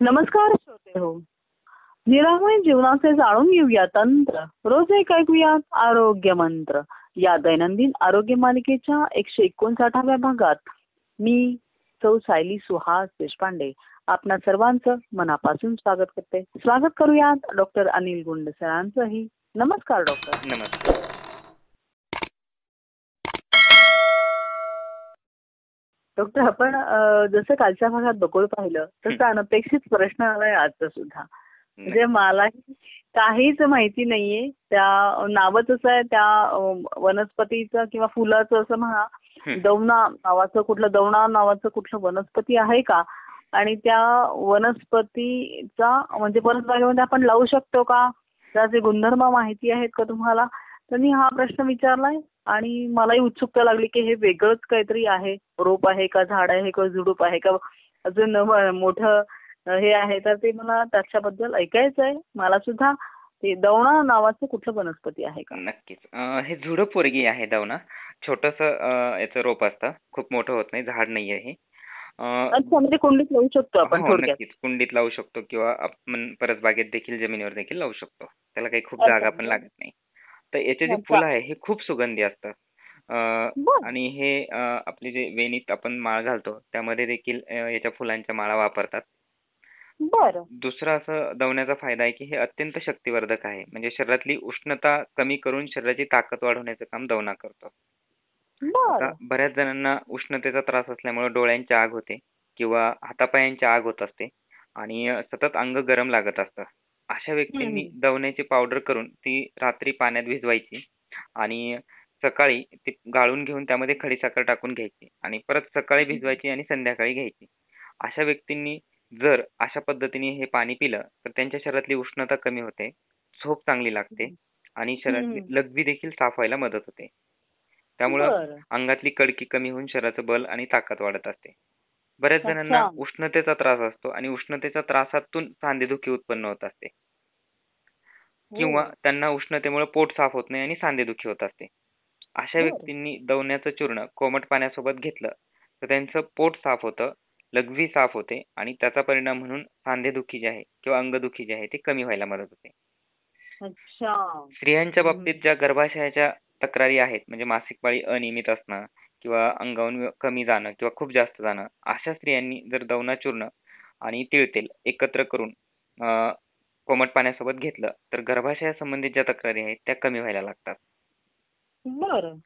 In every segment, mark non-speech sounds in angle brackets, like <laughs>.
नमस्कार श्रोते हो. निरामय जीवनाचे जाणून घेऊया तंत्र. रोज एक ऐकूयात आरोग्य मंत्र. या दैनंदिन आरोग्य मालिकेच्या एकशे एकोणसाठाव्या भागात मी सौ सायली सुहास देशपांडे आपणा सर्वांचं मनापासून स्वागत करते. स्वागत करूयात डॉक्टर अनिल गुंड सरांचंही नमस्कार डॉक्टर. नमस्कार. डॉक्टर आपण जसं कालच्या भागात बकोळ पाहिलं तसं अनपेक्षित प्रश्न आलाय आजचा सुद्धा. म्हणजे मलाही काहीच माहिती नाहीये त्या नावच असं आहे त्या वनस्पतीचं किंवा फुलाचं असं म्हणा. दौना नावाचं कुठलं दौना नावाचं कुठलं वनस्पती आहे का? आणि त्या वनस्पतीचा म्हणजे परसबागेमध्ये आपण लावू शकतो का? त्याचे गुणधर्म माहिती आहेत का तुम्हाला? त्यांनी हा प्रश्न विचारलाय. आणि मलाही उत्सुकता लागली की हे वेगळंच काहीतरी आहे. रोप आहे का झाड आहे का झुडूप आहे का अजून मोठं हे आहे. तर ते मला त्याच्याबद्दल ऐकायचं आहे. मला सुद्धा ते दवणा नावाचं कुठलं वनस्पती आहे का? नक्कीच. हे झुडप पोरगी आहे दावना छोटस याचं रोप असतं. खूप मोठं होत नाही. झाड नाहीये हे. अं, अच्छा म्हणजे कुंडीत लावू शकतो आपण हो नक्कीच. कुंडीत लावू शकतो किंवा आपण परत बागेत देखील जमिनीवर देखील लावू शकतो. त्याला काही खूप. जागा पण लागत नाही. तर याचे जे. फुल आहे हे खूप सुगंधी असतं अं. आणि हे अं, आपली जे वेणीत आपण माळ घालतो त्यामध्ये देखील याच्या फुलांच्या माळा वापरतात. बरं. दुसरा असं दवण्याचा फायदा आहे की हे अत्यंत शक्तिवर्धक आहे. म्हणजे शरीरातली उष्णता कमी करून शरीराची ताकद वाढवण्याचं काम दवना करतो. आता बरं. बऱ्याच जणांना उष्णतेचा त्रास असल्यामुळे डोळ्यांची आग होते किंवा हातापायांची आग होत असते आणि सतत अंग गरम लागत असतं. अशा व्यक्तींनी. दवण्याची पावडर करून ती रात्री पाण्यात भिजवायची आणि सकाळी ती गाळून घेऊन त्यामध्ये खडीसाखर टाकून घ्यायची आणि परत सकाळी भिजवायची आणि संध्याकाळी घ्यायची. अशा व्यक्तींनी जर अशा पद्धतीने हे पाणी पिलं तर त्यांच्या शरीरातली उष्णता कमी होते झोप चांगली लागते आणि शरीरातली हम्म. लघवी देखील साफ व्हायला मदत होते. त्यामुळं बरं. अंगातली कडकी कमी होऊन शरीराचं बल आणि ताकद वाढत असते. बऱ्याच अच्छा. जणांना उष्णतेचा त्रास असतो आणि उष्णतेच्या त्रासातून सांधेदुखी उत्पन्न होत असते. किंवा हो. त्यांना उष्णतेमुळे पोट साफ होत नाही आणि सांधेदुखी होत असते अशा बरं. व्यक्तींनी दवण्याचं चूर्ण कोमट पाण्यासोबत घेतलं तर त्यांचं पोट साफ होतं लघवी साफ होते आणि त्याचा परिणाम म्हणून सांधेदुखी जी आहे किंवा अंगदुखी जी आहे ती कमी व्हायला मदत होते अच्छा स्त्रियांच्या. बाबतीत ज्या गर्भाशयाच्या तक्रारी आहेत म्हणजे मासिक पाळी अनियमित असणं किंवा अंगावून व्य- कमी जाणं किंवा खूप जास्त जाणं अशा स्त्रियांनी जर दवना चूर्ण आणि तिळतेल एकत्र करून अं, कोमट पाण्यासोबत घेतलं तर गर्भाशया संबंधित ज्या तक्रारी आहेत त्या कमी व्हायला लागतात बरं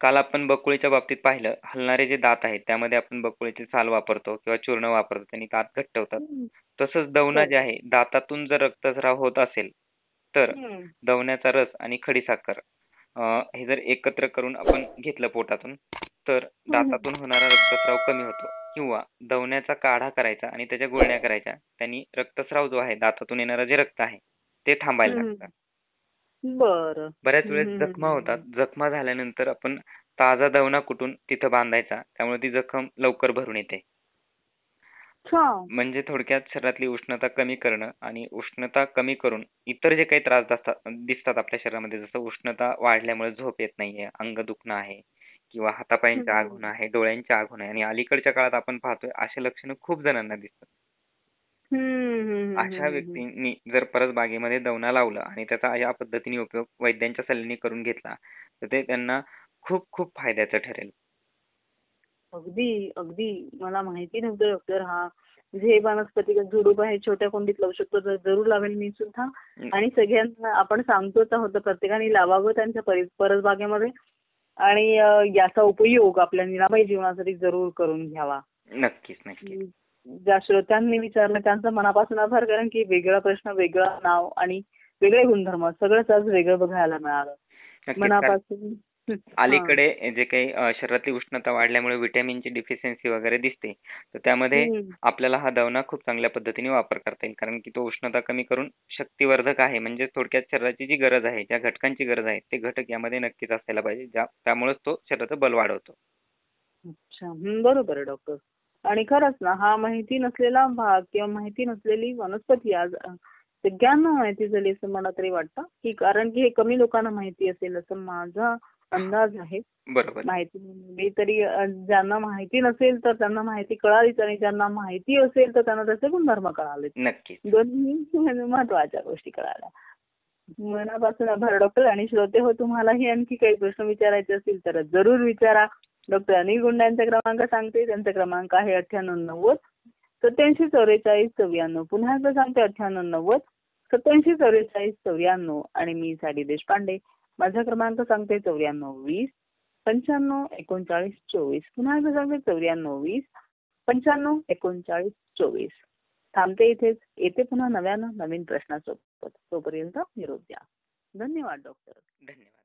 काल आपण बकुळीच्या बाबतीत पाहिलं हलणारे जे दात आहेत त्यामध्ये आपण बकुळीचे साल वापरतो किंवा चूर्ण वापरतो त्यांनी दात घट्ट होतात हम्म. तसंच दवना हो. जे आहे दातातून जर रक्तस्राव होत असेल तर हम्म. दवण्याचा रस आणि खडीसाखर अं, हे जर एकत्र करून आपण घेतलं पोटातून तर दातातून होणारा रक्तस्राव कमी होतो किंवा दवण्याचा काढा करायचा आणि त्याच्या गुळण्या करायच्या त्यांनी रक्तस्राव जो आहे दातातून येणारं जे रक्त आहे ते थांबायला. लागतं. बरं. बऱ्याच वेळेस जखमा होतात. जखमा झाल्यानंतर आपण ताजा दवना कुटून तिथं बांधायचा त्यामुळे ती जखम लवकर भरून येते. अच्छा. म्हणजे थोडक्यात शरीरातली उष्णता कमी करणं आणि उष्णता कमी करून इतर जे काही त्रास दिसतात दिसतात आपल्या शरीरामध्ये जसं उष्णता वाढल्यामुळे झोप येत नाहीये अंग दुखणं आहे किंवा हातापायांची आग हम्म. होणं आहे डोळ्यांची आग होणं आहे आणि अलीकडच्या काळात आपण पाहतोय असे लक्षणं खूप जणांना दिसतात. हम्म, हम्म, हम्म, अशा हम्म. व्यक्तींनी जर परत बागेमध्ये दवना लावलं आणि त्याचा या पद्धतीने उपयोग वैद्यांच्या सल्ल्याने करून घेतला तर ते त्यांना खूप खूप फायद्याचं ठरेल. अगदी अगदी. मला माहिती नव्हतं डॉक्टर. हा म्हणजे हे वनस्पती झुडूप आहे छोट्या कुंडीत लावू शकतो तर जरूर लावेल मी सुद्धा. आणि सगळ्यांना आपण सांगतोच आहोत प्रत्येकाने लावावं त्यांच्या परि- परसबागेमध्ये. आणि याचा उपयोग आपल्या निरामय जीवनासाठी जरूर करून घ्यावा. नक्कीच नक्कीच. ज्या श्रोत्यांनी विचारलं त्यांचा मनापासून आभार कारण की वेगळा प्रश्न वेगळं नाव आणि वेगळे गुणधर्म सगळंच आज वेगळं बघायला मिळालं. मनापासून. <laughs> अलीकडे जे काही शरीरातली उष्णता वाढल्यामुळे व्हिटॅमिनची डिफिशियन्सी वगैरे दिसते. तर त्यामध्ये. आपल्याला हा दवना खूप चांगल्या पद्धतीने वापर करता येईल. कारण की तो उष्णता कमी करून शक्तिवर्धक आहे. म्हणजे थोडक्यात शरीराची जी गरज आहे ज्या घटकांची गरज आहे ते घटक यामध्ये नक्कीच असायला पाहिजे. ज्या त्यामुळेच तो शरीराचं बल वाढवतो. अच्छा. बरोबर आहे डॉक्टर आणि खरंच ना हा माहिती नसलेला भाग किंवा माहिती नसलेली वनस्पती आज सगळ्यांना माहिती झाली असं मला तरी वाटतं. की कारण की हे कमी लोकांना माहिती असेल असं माझा अंदाज आहे. बरोबर. माहिती मी तरी ज्यांना माहिती नसेल तर त्यांना माहिती कळालीच आणि ज्यांना माहिती असेल तर त्यांना त्याचे गुणधर्म कळाले दोन्ही महत्त्वाच्या गोष्टी कळाल्या. मनापासून आभार डॉक्टर. आणि श्रोते हो तुम्हालाही आणखी काही प्रश्न विचारायचे असतील तर जरूर विचारा. डॉक्टर अनिल गुंडांचा क्रमांक सांगते. त्यांचा क्रमांक आहे अठ्ठ्याण्णव नव्वद सत्याऐंशी चौवेचाळीस चौऱ्याण्णव. पुन्हा एकदा सांगते अठ्ठ्याण्णव नव्वद सत्याऐंशी चौवेचाळीस चौऱ्याण्णव. आणि मी साडी देशपांडे. माझा क्रमांक सांगते चौऱ्याण्णव वीस पंच्याण्णव एकोणचाळीस चोवीस. पुन्हा एकदा सांगते चौऱ्याण्णव वीस पंच्याण्णव एकोणचाळीस चोवीस. थांबते इथेच. येते पुन्हा नव्यानं नवीन प्रश्नासोबत. तोपर्यंत निरोप द्या. धन्यवाद डॉक्टर. धन्यवाद.